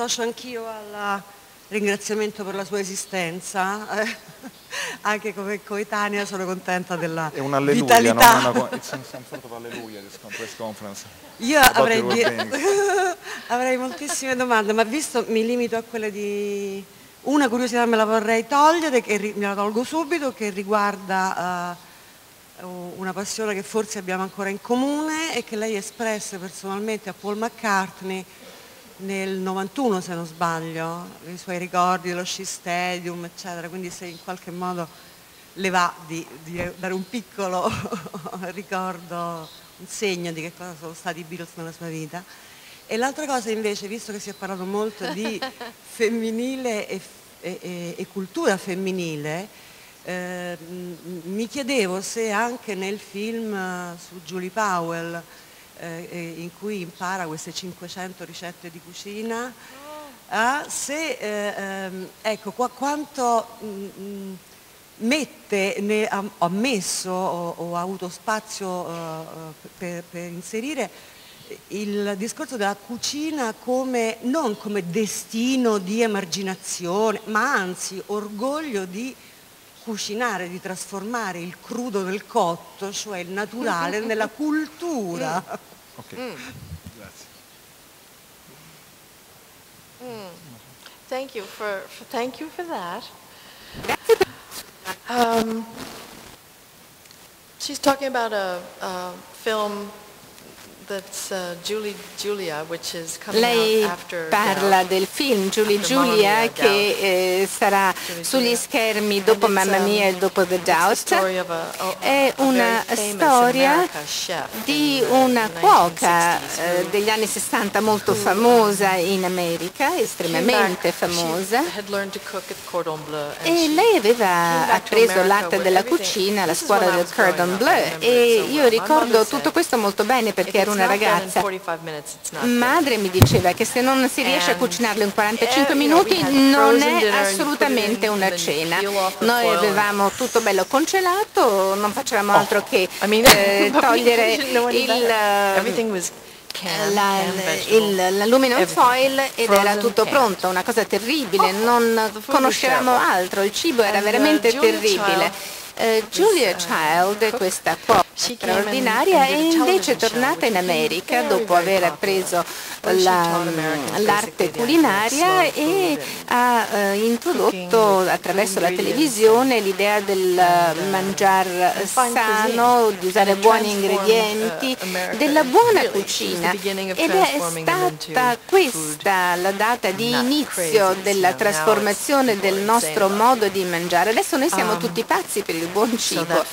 associo anch'io al ringraziamento per la sua esistenza, eh, anche come coetanea sono contenta della È vitalità. non una... It's conference. Io avrei, di- avrei moltissime domande, ma visto mi limito a quelle di... Una curiosità me la vorrei togliere, che me la tolgo subito, che riguarda eh, una passione che forse abbiamo ancora in comune e che lei espresse personalmente a Paul McCartney nel 91 se non sbaglio, i suoi ricordi dello Sci Stadium, eccetera, quindi se in qualche modo le va di, di dare un piccolo ricordo, un segno di che cosa sono stati i Beatles nella sua vita. E l'altra cosa invece, visto che si è parlato molto di femminile e, e- e- cultura femminile, eh, mi chiedevo se anche nel film eh, su Julie Powell, eh, eh, in cui impara queste 500 ricette di cucina, ah, se, eh, ehm, ecco, qua- quanto mm, mm, mette, ne ha, ha messo o, o ha avuto spazio eh, per, per inserire il discorso della cucina come, non come destino di emarginazione, ma anzi orgoglio di cucinare, di trasformare il crudo nel cotto, cioè il naturale, nella cultura. Ok, grazie. Thank you for, for- thank you for that. Um, she's talking about a, a film Lei out after parla del film Julie Giulia che eh, sarà sugli schermi dopo Mamma um, Mia e dopo The Doubt. È una storia di una cuoca 1960s eh, degli anni 60 molto famosa in America, estremamente famosa. E lei aveva appreso l'arte della cucina alla scuola del Cordon Bleu. e io ricordo tutto questo molto bene "If perché it's ero una in ragazza. 45 minutes, it's not done." Madre mi diceva che se non si riesce a cucinarlo in 45 eh, minuti non è assolutamente in, una cena. Noi avevamo tutto bello congelato, non facevamo altro che eh, togliere il, eh, canned, la- il- l'alluminum everything. foil ed era tutto pronto, una cosa terribile, non food was conoscevamo altro, il cibo era uh, veramente terribile. Eh, Julia Child, questa and- straordinaria, è invece show, tornata in America dopo aver appreso la- l'arte the culinaria e ha eh, introdotto attraverso la televisione l'idea del and, uh, mangiar fine sano, di usare buoni ingredienti, uh, America. della buona cucina. Ed è stata questa la data di inizio della trasformazione del nostro modo di mangiare. Adesso noi siamo Um, tutti pazzi per il buon cibo.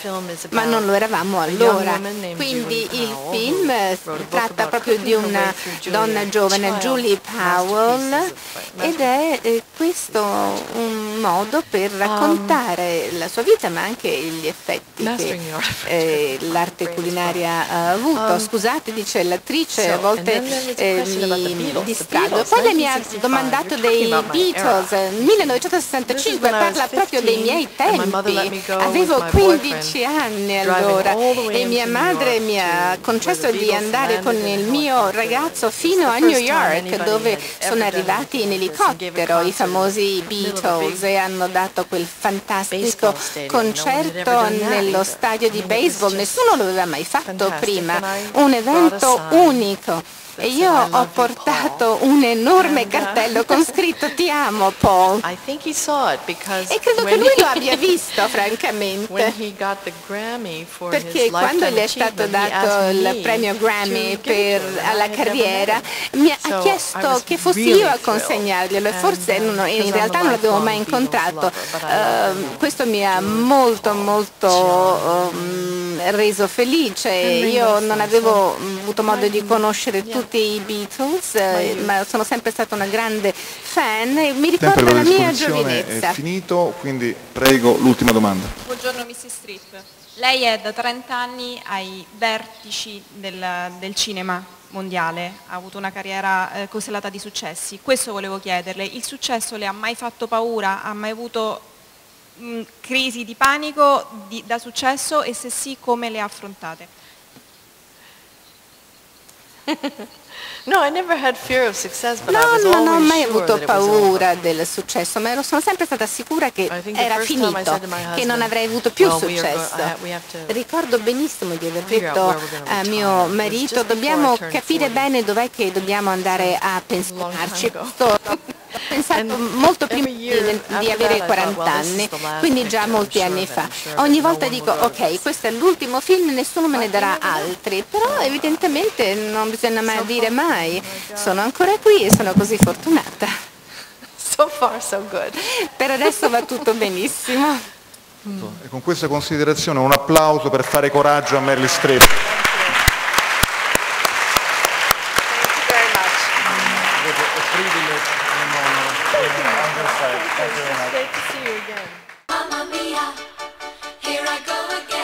Ma non lo eravamo allora. Quindi il film eh, tratta proprio di una donna giovane, Julie Powell, ed è eh, questo un modo per raccontare la sua vita ma anche gli effetti che eh, l'arte culinaria ha avuto. Um, Scusate, dice l'attrice, so, a volte eh, mi distrago. Poi lei mi ha 1965, domandato dei Beatles, era. eh, This is 1965, when I was parla proprio dei 15, miei tempi. Avevo with my 15 boyfriend, anni allora e mia madre mi ha concesso di andare con il mio ragazzo fino a New York dove sono arrivati in elicottero i famosi Beatles e hanno dato quel fantastico concerto nello stadio di baseball, nessuno lo aveva mai fatto prima, un evento unico. E io "I ho portato un enorme uh, cartello con scritto ti amo Paul. E credo che lui lo abbia visto, francamente. Perché quando gli è stato dato il premio Grammy per, alla carriera, mi ha chiesto che fossi io a consegnarglielo e forse uh, non- in realtà non l'avevo mai incontrato. Them. questo mi ha molto molto ehm, reso felice. Io non avevo avuto modo di conoscere tutti i Beatles, eh, ma sono sempre stata una grande fan e mi ricorda la mia giovinezza. è finito, quindi prego l'ultima domanda. Buongiorno Mrs. Strip. Lei è da 30 anni ai vertici del, del cinema mondiale, ha avuto una carriera eh, costellata di successi. Questo volevo chiederle, il successo le ha mai fatto paura? Ha mai avuto mh, crisi di panico di- da successo e se sì come le ha affrontate? No, I never had fear of success, but I No, was non ho mai avuto paura del successo, ma sono sempre stata sicura che era finito, my che non husband, avrei avuto più "Well, go- successo. To Ricordo benissimo di aver detto a mio marito dobbiamo capire 40." bene dov'è che dobbiamo andare a long pensato molto prima di, avere that I 40 thought, well, this anni, quindi già molti anni fa. Ogni volta dico ok, questo è l'ultimo film, nessuno me ne darà altri, però evidentemente non bisogna mai dire mai. Oh. Sono ancora qui e sono così fortunata. So far, so good. Per adesso va tutto benissimo. E con questa considerazione un applauso per fare coraggio a Meryl Streep. Great to see you again. Mamma mia, here I go